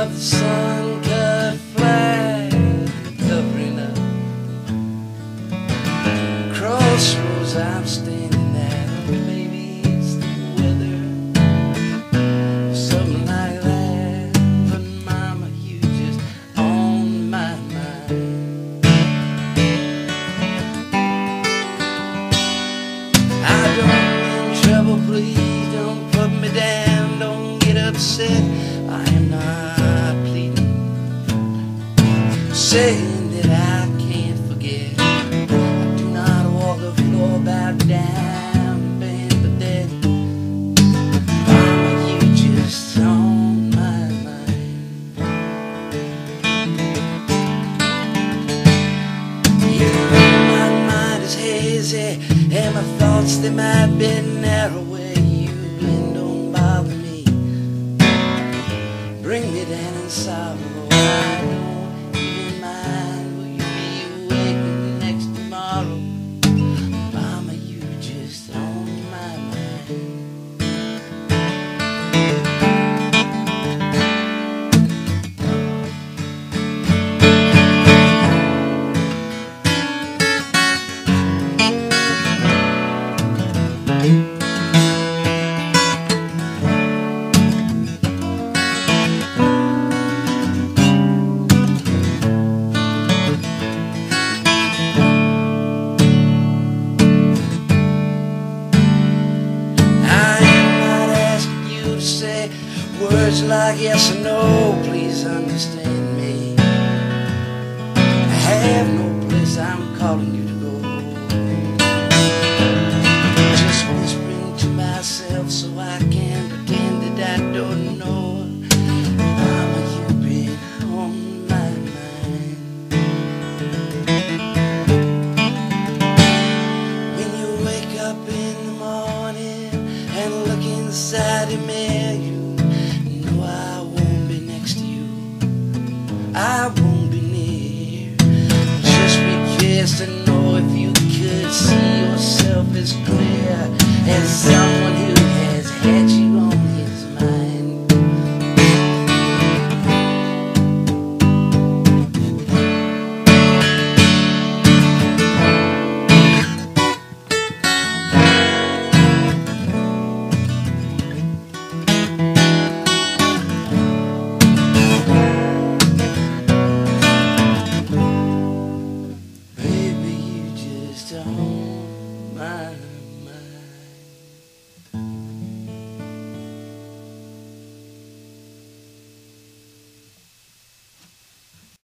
of the sun-cut flag covering up. Crossroads, I'm standing at. Maybe it's the weather, something like that. But Mama, you just on my mind. I don't mean trouble, please don't put me down, don't get upset. Saying that I can't forget. I do not walk the floor, bow down, bend, but then, Mama, you just on my mind. Know my mind is hazy, and my thoughts they might be narrow. Words like yes or no. Please understand me. I have no place I'm calling you to go. Just whispering to myself so I can pretend that I don't know. Mama, you've been on my mind. When you wake up in the morning and look inside your mirror, I won't be near. Just be curious to know if you could see. stone.